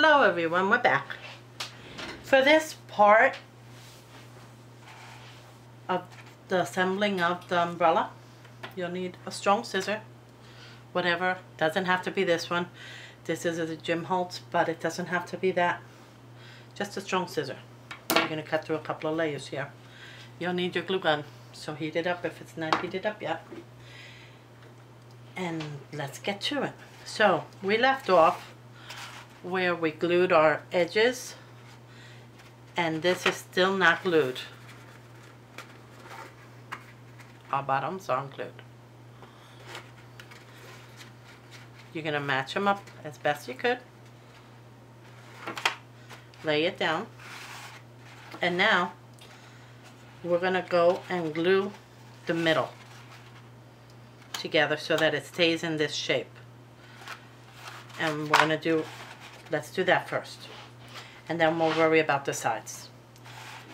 Hello everyone, we're back. For this part of the assembling of the umbrella, you'll need a strong scissor, whatever, doesn't have to be this one. This is a Tim Holtz, but it doesn't have to be that. Just a strong scissor. You're gonna cut through a couple of layers here. You'll need your glue gun, so heat it up if it's not heated up yet. And let's get to it. So, we left off where we glued our edges and this is still not glued. Our bottoms aren't glued. You're going to match them up as best you could. Lay it down. And now we're going to go and glue the middle together so that it stays in this shape. And we're going to do Let's do that first. And then we'll worry about the sides.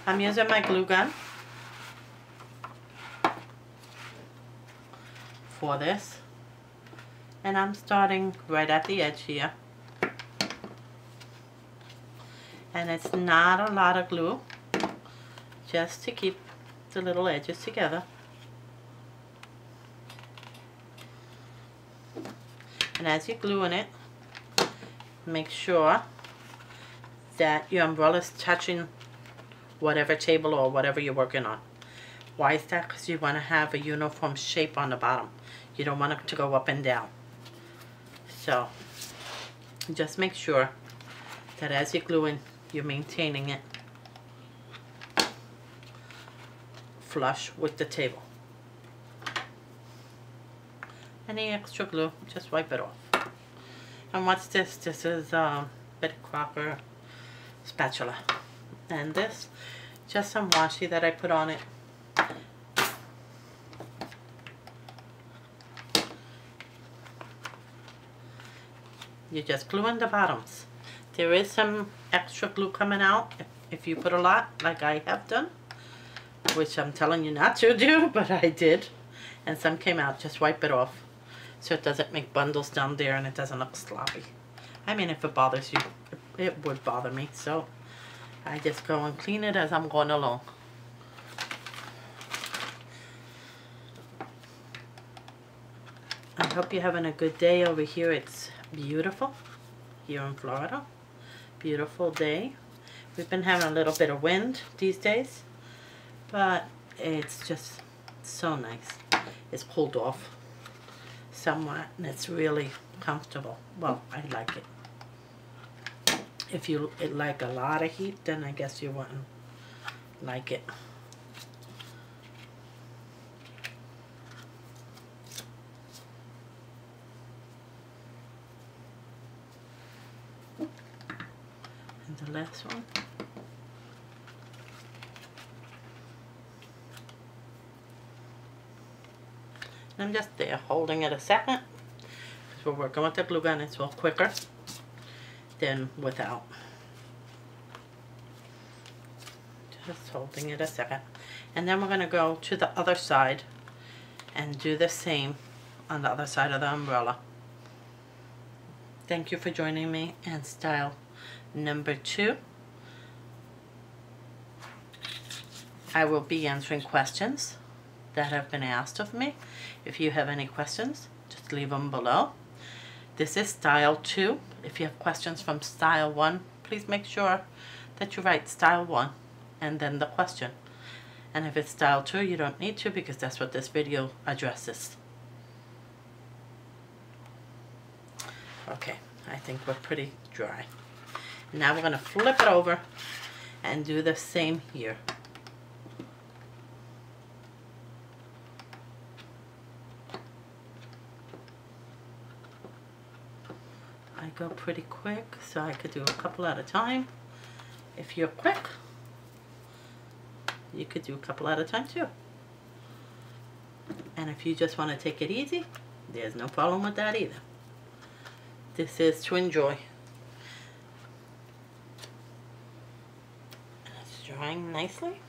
I'm using my glue gun for this. And I'm starting right at the edge here. And it's not a lot of glue, just to keep the little edges together. And as you're gluing it, make sure that your umbrella is touching whatever table or whatever you're working on. Why is that? Because you want to have a uniform shape on the bottom. You don't want it to go up and down. So, just make sure that as you're gluing, you're maintaining it flush with the table. Any extra glue, just wipe it off. And what's this? This is um, Betty Crocker spatula. And this, just some washi that I put on it. You're just gluing the bottoms. There is some extra glue coming out if, if you put a lot, like I have done. Which I'm telling you not to do, but I did. And some came out. Just wipe it off so it doesn't make bundles down there and it doesn't look sloppy. I mean, if it bothers you, it would bother me. So I just go and clean it as I'm going along. I hope you're having a good day over here. It's beautiful here in Florida. Beautiful day. We've been having a little bit of wind these days, but it's just so nice. It's pulled off somewhat and it's really comfortable. Well, I like it. If you like a lot of heat, then I guess you wouldn't like it. And the last one. I'm just there holding it a second because we're working with the glue gun. It's a little quicker than without. Just holding it a second. And then we're going to go to the other side and do the same on the other side of the umbrella. Thank you for joining me in style number two. I will be answering questions that have been asked of me. If you have any questions, just leave them below. This is style 2. If you have questions from style 1, please make sure that you write style 1 and then the question. And if it's style 2, you don't need to because that's what this video addresses. Okay, I think we're pretty dry. Now we're going to flip it over and do the same here. Go pretty quick, so I could do a couple at a time. If you're quick, you could do a couple at a time too. And if you just want to take it easy, there's no problem with that either. This is to enjoy. it's drying nicely.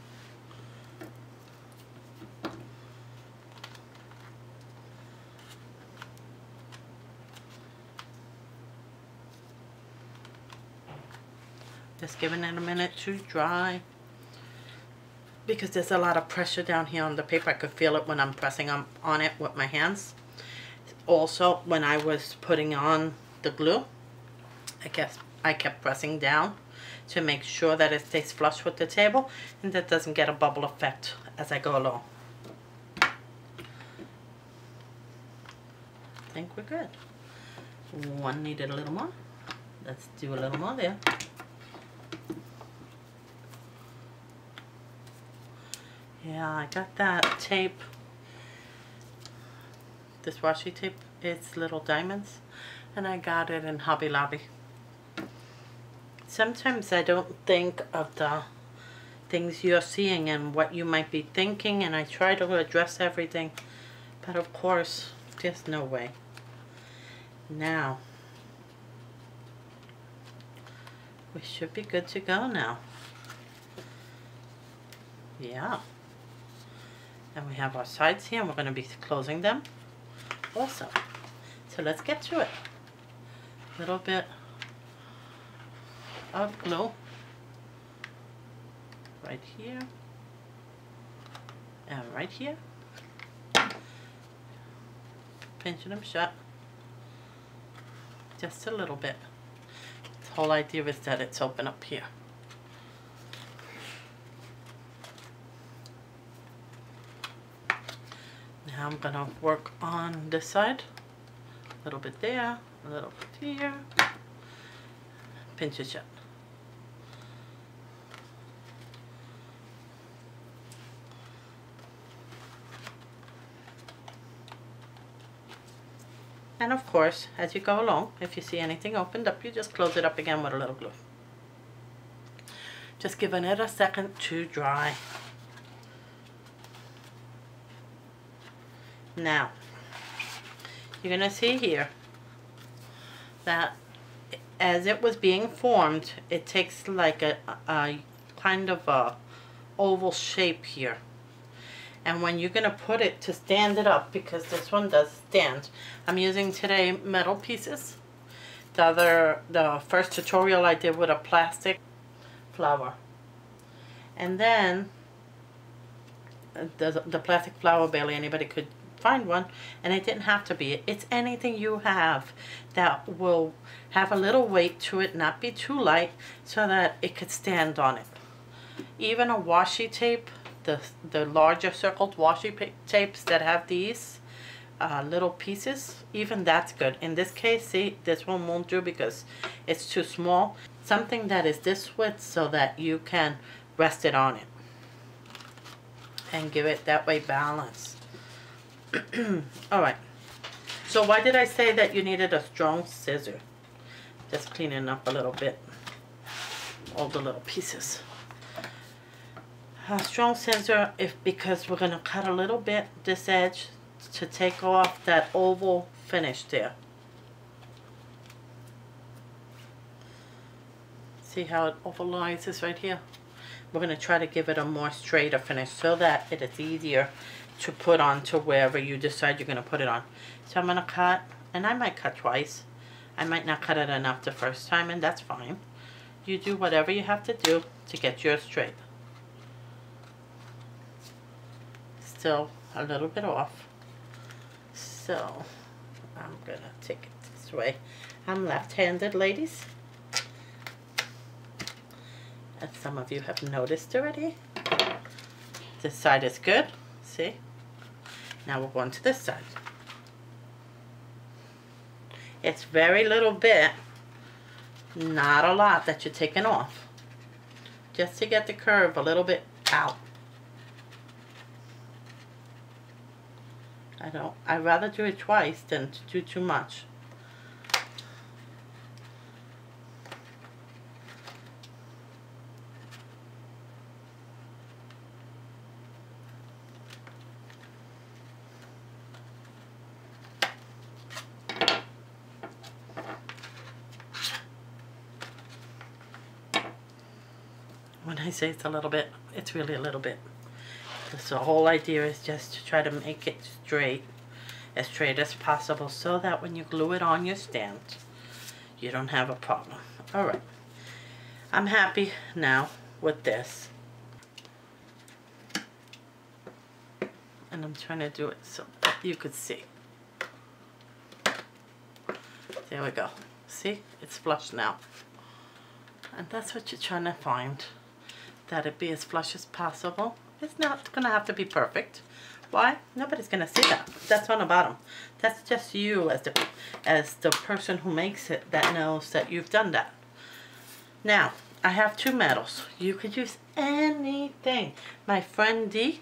Just giving it a minute to dry. Because there's a lot of pressure down here on the paper. I could feel it when I'm pressing on, on it with my hands. Also, when I was putting on the glue, I guess I kept pressing down to make sure that it stays flush with the table and that doesn't get a bubble effect as I go along. I think we're good. One needed a little more. Let's do a little more there. Yeah, I got that tape. This washi tape, it's little diamonds. And I got it in Hobby Lobby. Sometimes I don't think of the things you're seeing and what you might be thinking and I try to address everything. But of course, there's no way. Now, we should be good to go now. Yeah. And we have our sides here and we're going to be closing them also. So let's get to it. A little bit of glue right here and right here. Pinching them shut just a little bit. The whole idea is that it's open up here. I'm gonna work on this side. A little bit there, a little bit here. Pinch it shut. And of course, as you go along, if you see anything opened up, you just close it up again with a little glue. Just giving it a second to dry. Now, you're going to see here that as it was being formed, it takes like a, a kind of a oval shape here. And when you're going to put it to stand it up, because this one does stand, I'm using today metal pieces. The other, the first tutorial I did with a plastic flower. And then, uh, the, the plastic flower, barely anybody could find one and it didn't have to be. It's anything you have that will have a little weight to it not be too light so that it could stand on it. Even a washi tape the the larger circled washi tapes that have these uh, little pieces even that's good. In this case see this one won't do because it's too small. Something that is this width so that you can rest it on it and give it that way balance all right. So why did I say that you needed a strong scissor? Just cleaning up a little bit all the little pieces. A strong scissor if because we're going to cut a little bit this edge to take off that oval finish there. See how it ovalizes right here we're going to try to give it a more straighter finish so that it is easier to put on to wherever you decide you're going to put it on. So I'm going to cut, and I might cut twice. I might not cut it enough the first time, and that's fine. You do whatever you have to do to get yours straight. Still a little bit off. So I'm going to take it this way. I'm left-handed, ladies. As some of you have noticed already. This side is good. See? Now we'll go on to this side. It's very little bit, not a lot that you're taking off. Just to get the curve a little bit out. I don't, I'd rather do it twice than to do too much. I say it's a little bit, it's really a little bit. So the whole idea is just to try to make it straight, as straight as possible, so that when you glue it on your stand, you don't have a problem. Alright. I'm happy now with this. And I'm trying to do it so you could see. There we go. See? It's flush now. And that's what you're trying to find. That it be as flush as possible. It's not going to have to be perfect. Why? Nobody's going to see that. That's on the bottom. That's just you as the, as the person who makes it that knows that you've done that. Now, I have two metals. You could use anything. My friend Dee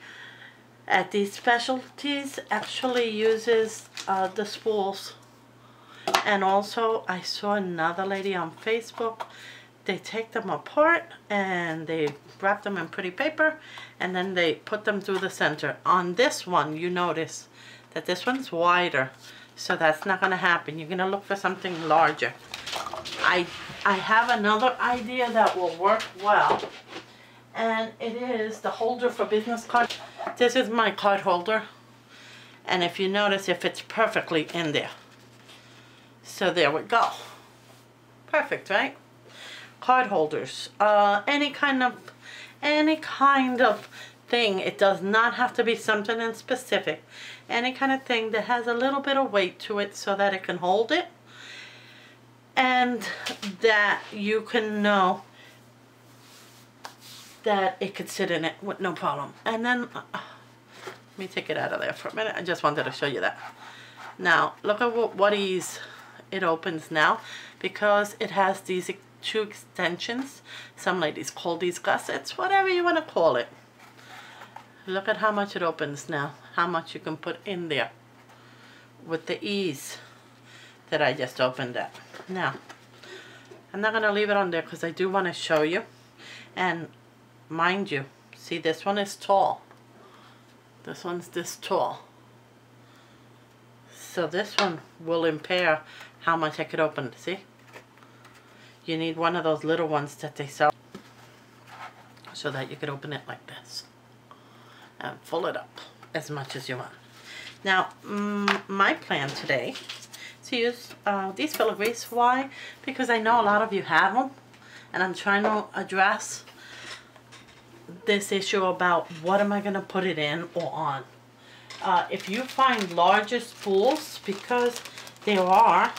at these specialties actually uses uh, the spools. And also, I saw another lady on Facebook. They take them apart and they wrap them in pretty paper and then they put them through the center. On this one, you notice that this one's wider. So that's not going to happen. You're going to look for something larger. I, I have another idea that will work well. And it is the holder for business cards. This is my card holder. And if you notice, it fits perfectly in there. So there we go. Perfect, right? Card holders. Uh, any kind of, any kind of thing. It does not have to be something in specific. Any kind of thing that has a little bit of weight to it so that it can hold it. And that you can know that it could sit in it with no problem. And then, uh, let me take it out of there for a minute. I just wanted to show you that. Now, look at what, what ease it opens now because it has these two extensions. Some ladies call these gussets, whatever you want to call it. Look at how much it opens now, how much you can put in there with the ease that I just opened up. Now, I'm not going to leave it on there because I do want to show you. And mind you, see this one is tall. This one's this tall. So this one will impair how much I could open, see? You need one of those little ones that they sell so that you could open it like this and fill it up as much as you want. Now, mm, my plan today is to use uh, these filigrees. Why? Because I know a lot of you have them and I'm trying to address this issue about what am I going to put it in or on. Uh, if you find larger spools, because there are,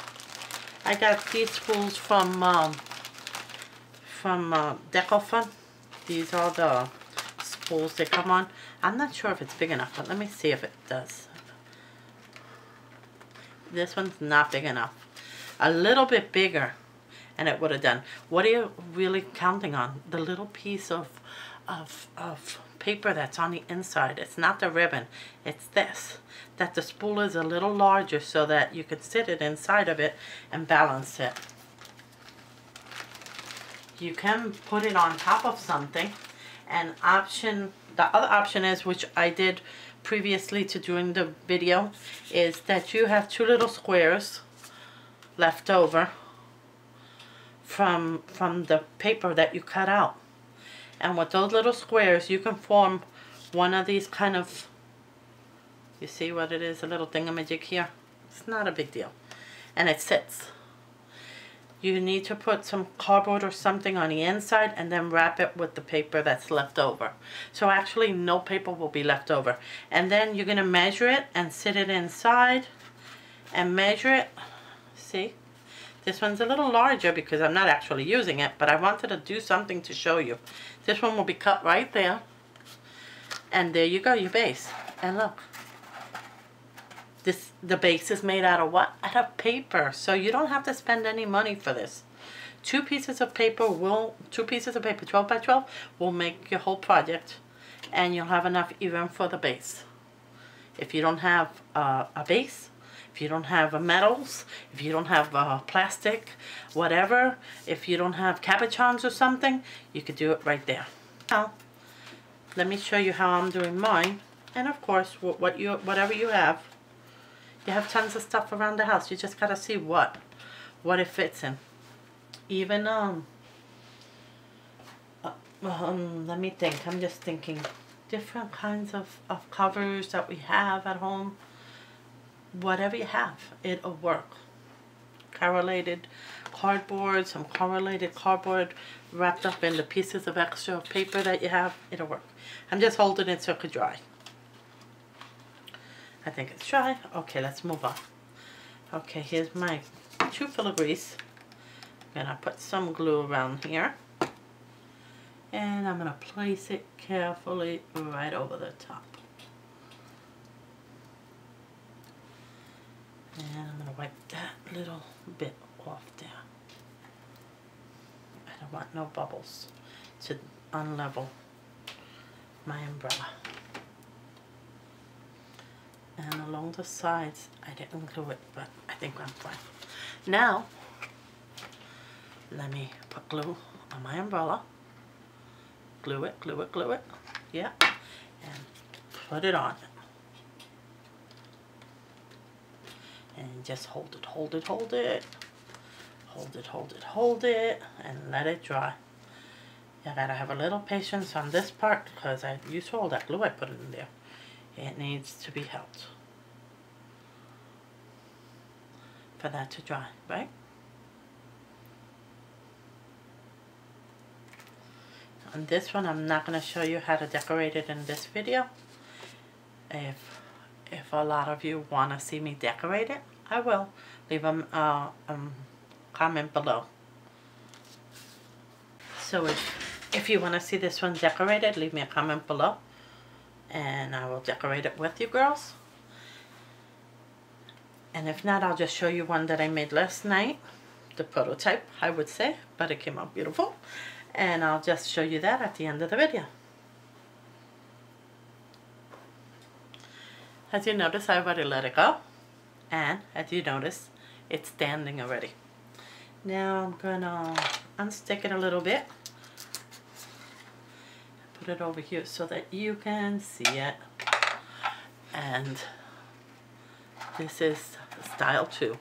I got these spools from um, from uh, Decofun. These are the spools they come on. I'm not sure if it's big enough, but let me see if it does. This one's not big enough. A little bit bigger and it would have done. What are you really counting on? The little piece of of, of paper that's on the inside. It's not the ribbon. It's this. That the spool is a little larger so that you can sit it inside of it and balance it. You can put it on top of something. And option, the other option is, which I did previously to doing the video, is that you have two little squares left over from from the paper that you cut out and with those little squares, you can form one of these kind of, you see what it is, a little thingamajig here? It's not a big deal. And it sits. You need to put some cardboard or something on the inside and then wrap it with the paper that's left over. So actually no paper will be left over. And then you're going to measure it and sit it inside and measure it. See? This one's a little larger because I'm not actually using it, but I wanted to do something to show you. This one will be cut right there. And there you go, your base. And look. This the base is made out of what? Out of paper. So you don't have to spend any money for this. Two pieces of paper will two pieces of paper, 12 by 12, will make your whole project. And you'll have enough even for the base. If you don't have uh, a base, if you don't have metals, if you don't have uh, plastic, whatever, if you don't have cabochons or something, you could do it right there. Now, let me show you how I'm doing mine. And of course, what you whatever you have, you have tons of stuff around the house. You just gotta see what, what it fits in. Even um, uh, um, let me think. I'm just thinking different kinds of, of covers that we have at home whatever you have, it'll work. Corrugated cardboard, some corrugated cardboard wrapped up in the pieces of extra paper that you have, it'll work. I'm just holding it so it could dry. I think it's dry. Okay, let's move on. Okay, here's my two grease. I'm gonna put some glue around here. And I'm gonna place it carefully right over the top. And I'm gonna wipe that little bit off there. I don't want no bubbles to unlevel my umbrella. And along the sides, I didn't glue it, but I think I'm fine. Now, let me put glue on my umbrella. Glue it, glue it, glue it. Yeah. And put it on. And just hold it, hold it, hold it. Hold it, hold it, hold it. And let it dry. You gotta have a little patience on this part because I used all that glue I put in there. It needs to be held. For that to dry, right? On this one, I'm not going to show you how to decorate it in this video. If, if a lot of you want to see me decorate it, I will. Leave a uh, um, comment below. So if, if you want to see this one decorated, leave me a comment below. And I will decorate it with you girls. And if not, I'll just show you one that I made last night. The prototype, I would say, but it came out beautiful and I'll just show you that at the end of the video. As you notice, I already let it go, and as you notice, it's standing already. Now I'm gonna unstick it a little bit, put it over here so that you can see it, and this is style two.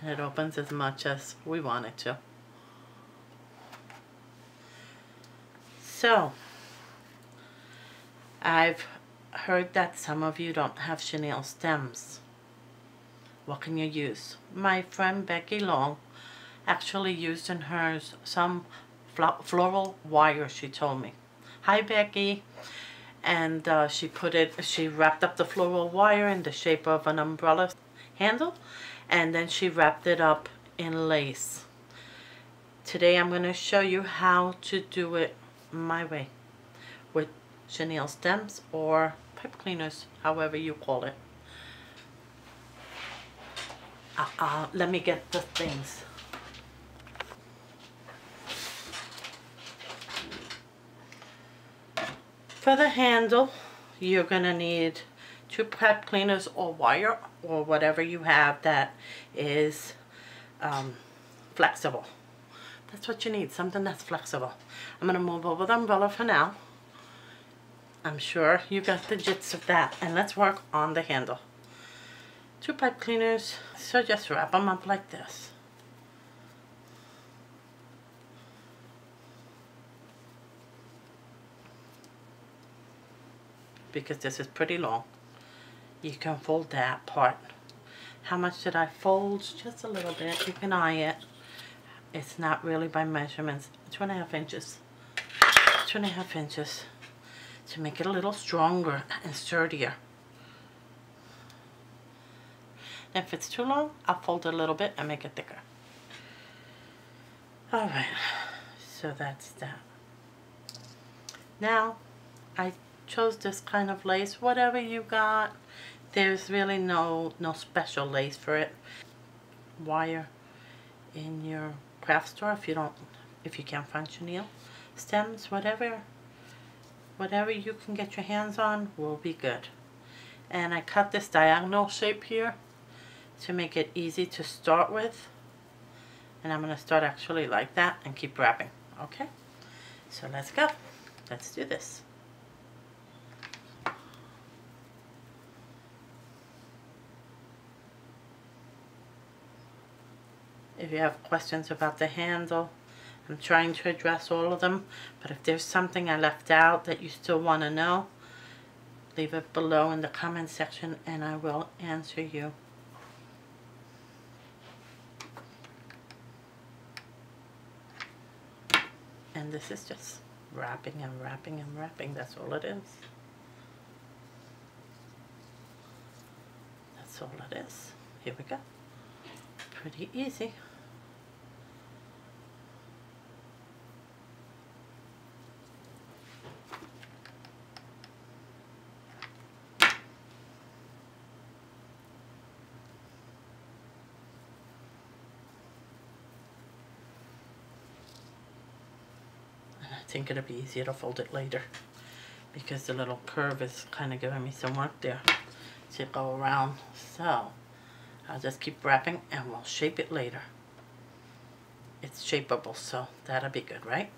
and it opens as much as we want it to. So, I've heard that some of you don't have chenille stems. What can you use? My friend Becky Long actually used in hers some floral wire, she told me. Hi Becky. And uh, she put it, she wrapped up the floral wire in the shape of an umbrella handle and then she wrapped it up in lace. Today I'm going to show you how to do it my way with chenille stems or pipe cleaners, however you call it. Uh, uh, let me get the things. For the handle, you're going to need two pipe cleaners or wire or whatever you have that is um, flexible. That's what you need, something that's flexible. I'm going to move over the umbrella for now. I'm sure you got the gist of that. And let's work on the handle. Two pipe cleaners, so just wrap them up like this. Because this is pretty long you can fold that part. How much did I fold? Just a little bit. You can eye it. It's not really by measurements. Two and a half inches. Two and a half inches to make it a little stronger and sturdier. if it's too long, I'll fold it a little bit and make it thicker. Alright, so that's that. Now, I chose this kind of lace, whatever you got. There's really no, no special lace for it. Wire in your craft store if you don't, if you can't find chenille stems, whatever, whatever you can get your hands on will be good. And I cut this diagonal shape here to make it easy to start with. And I'm going to start actually like that and keep wrapping. Okay? So let's go. Let's do this. If you have questions about the handle, I'm trying to address all of them. But if there's something I left out that you still want to know, leave it below in the comment section and I will answer you. And this is just wrapping and wrapping and wrapping. That's all it is. That's all it is. Here we go. Pretty easy. Think it'll be easier to fold it later because the little curve is kind of giving me some work there to go around. So I'll just keep wrapping and we'll shape it later. It's shapeable, so that'll be good, right?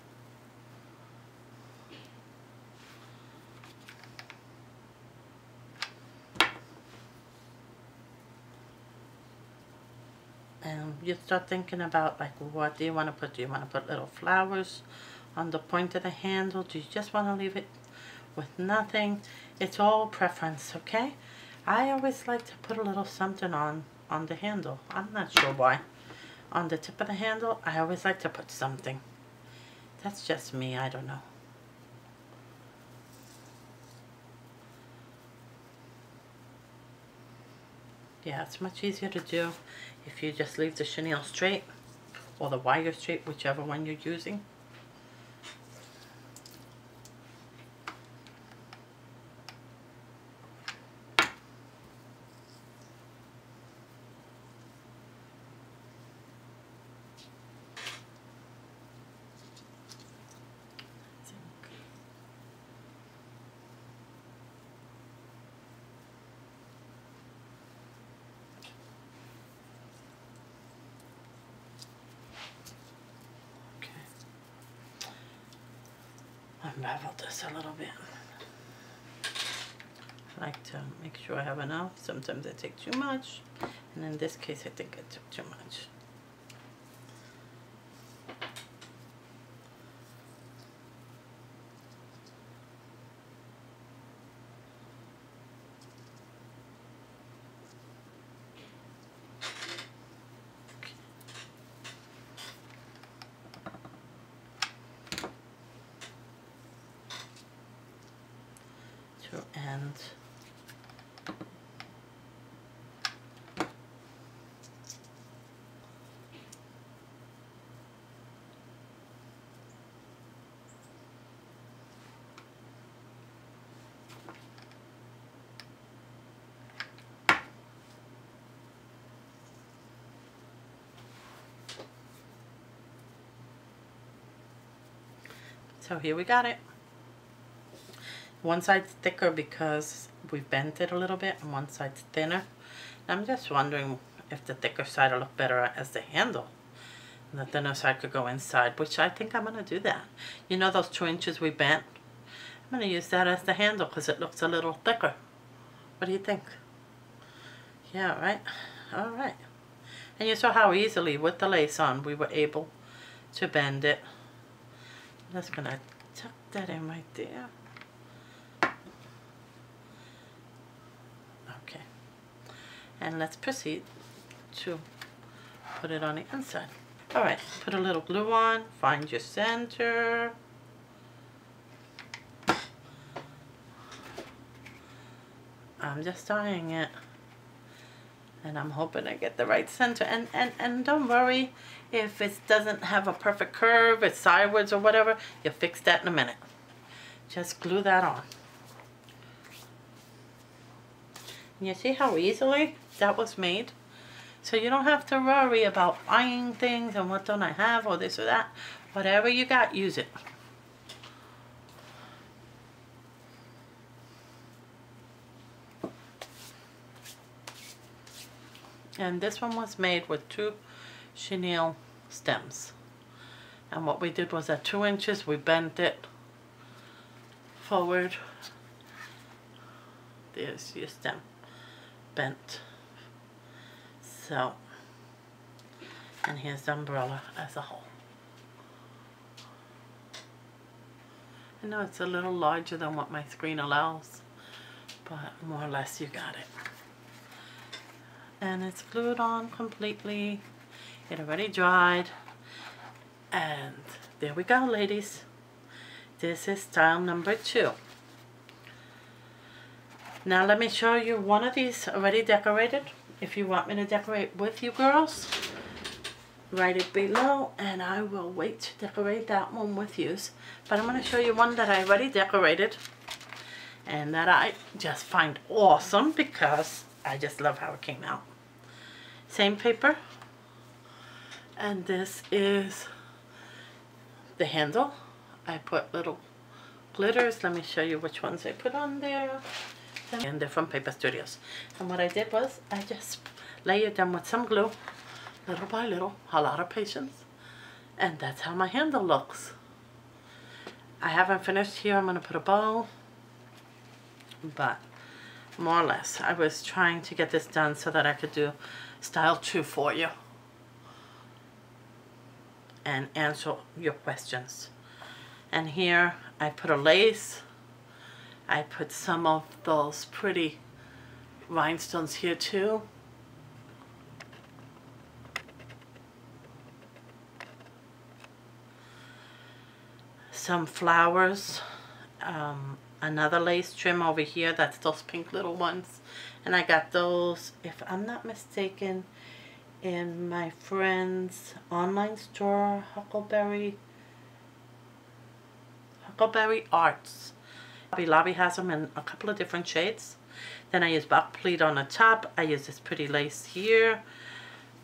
And you start thinking about like what do you want to put? Do you want to put little flowers on the point of the handle? Do you just want to leave it with nothing? It's all preference, okay? I always like to put a little something on on the handle. I'm not sure why. On the tip of the handle, I always like to put something. That's just me, I don't know. Yeah, it's much easier to do if you just leave the chenille straight or the wire straight, whichever one you're using. unravel this a little bit. I like to make sure I have enough. Sometimes I take too much. And in this case, I think I took too much. and So here we got it. One side's thicker because we bent it a little bit and one side's thinner. I'm just wondering if the thicker side will look better as the handle. And the thinner side could go inside, which I think I'm going to do that. You know those two inches we bent? I'm going to use that as the handle because it looks a little thicker. What do you think? Yeah, right? All right. And you saw how easily, with the lace on, we were able to bend it. I'm just going to tuck that in right there. Okay. And let's proceed to put it on the inside. Alright, put a little glue on, find your center. I'm just tying it and I'm hoping I get the right center and, and, and don't worry if it doesn't have a perfect curve, it's sideways or whatever, you'll fix that in a minute. Just glue that on. And you see how easily that was made? So you don't have to worry about buying things and what don't I have or this or that. Whatever you got, use it. And this one was made with two chenille stems. And what we did was at two inches, we bent it forward. There's your stem bent. So, and here's the umbrella as a whole. I know it's a little larger than what my screen allows, but more or less you got it. And it's glued on completely. It already dried. And there we go ladies. This is style number two. Now let me show you one of these already decorated. If you want me to decorate with you girls write it below and I will wait to decorate that one with you. But I'm going to show you one that I already decorated and that I just find awesome because I just love how it came out. Same paper and this is the handle. I put little glitters. Let me show you which ones I put on there. And they're from Paper Studios. And what I did was I just layered them with some glue little by little a lot of patience. And that's how my handle looks. I haven't finished here. I'm going to put a bow. But more or less I was trying to get this done so that I could do style 2 for you and answer your questions. And here I put a lace. I put some of those pretty rhinestones here too. Some flowers. Um, another lace trim over here. That's those pink little ones. And I got those, if I'm not mistaken, in my friend's online store, Huckleberry, Huckleberry Arts. Hobby Lobby has them in a couple of different shades. Then I use buck pleat on the top. I use this pretty lace here.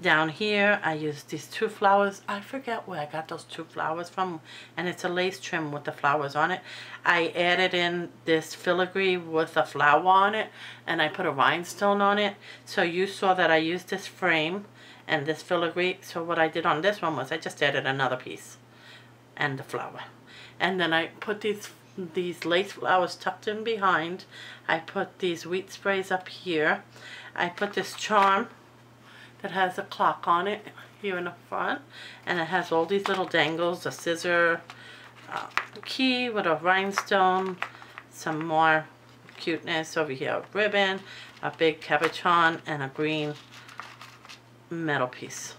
Down here, I use these two flowers. I forget where I got those two flowers from. And it's a lace trim with the flowers on it. I added in this filigree with a flower on it. And I put a rhinestone on it. So you saw that I used this frame and this filigree. So what I did on this one was I just added another piece and the flower. And then I put these these lace flowers tucked in behind. I put these wheat sprays up here. I put this charm that has a clock on it here in the front. And it has all these little dangles, a scissor, a key with a rhinestone, some more cuteness over here, a ribbon, a big cabochon, and a green metal piece.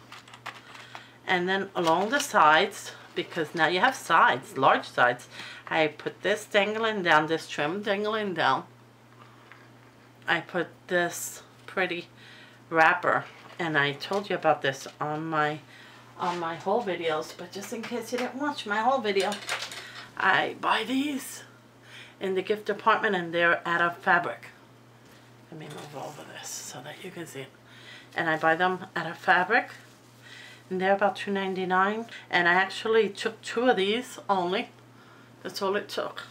And then along the sides, because now you have sides, large sides, I put this dangling down, this trim dangling down. I put this pretty wrapper, and I told you about this on my on my whole videos, but just in case you didn't watch my whole video, I buy these in the gift department and they're out of fabric. Let me move over this so that you can see it and I buy them at a fabric and they're about $2.99 and I actually took two of these only. That's all it took.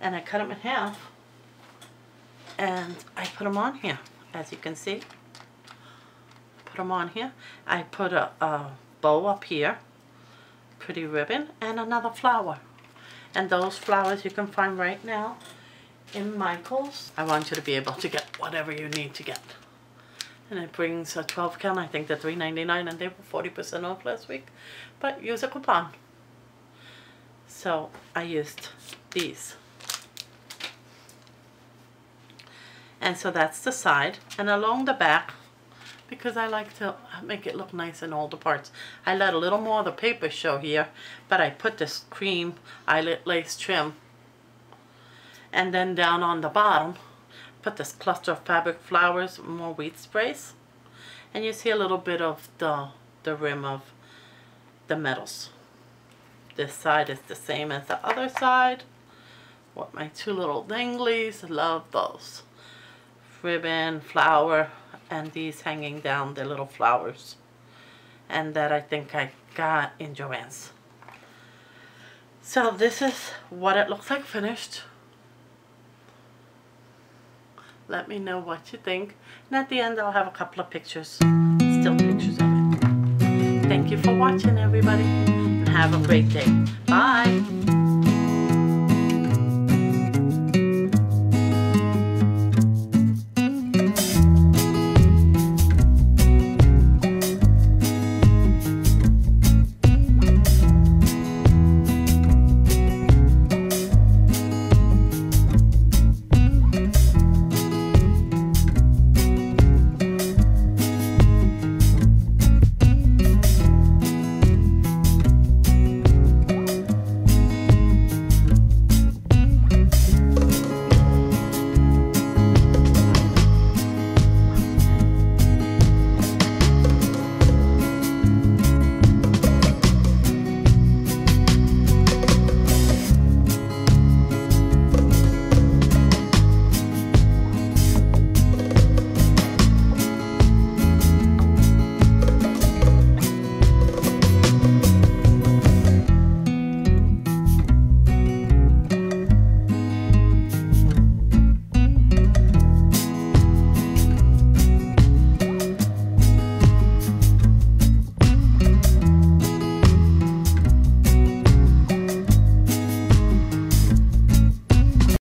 And I cut them in half and I put them on here as you can see. Put them on here. I put a, a bow up here pretty ribbon and another flower. And those flowers you can find right now in Michael's. I want you to be able to get whatever you need to get and it brings a 12 can. I think they're $3.99 and they were 40% off last week. But use a coupon. So I used these. And so that's the side. And along the back, because I like to make it look nice in all the parts, I let a little more of the paper show here. But I put this cream eyelet lace trim. And then down on the bottom, put this cluster of fabric flowers, more wheat sprays. And you see a little bit of the, the rim of the metals. This side is the same as the other side. What my two little danglies, love those. Ribbon, flower, and these hanging down, the little flowers. And that I think I got in Joann's. So this is what it looks like finished. Let me know what you think. And at the end I'll have a couple of pictures, still pictures of it. Thank you for watching everybody and have a great day. Bye.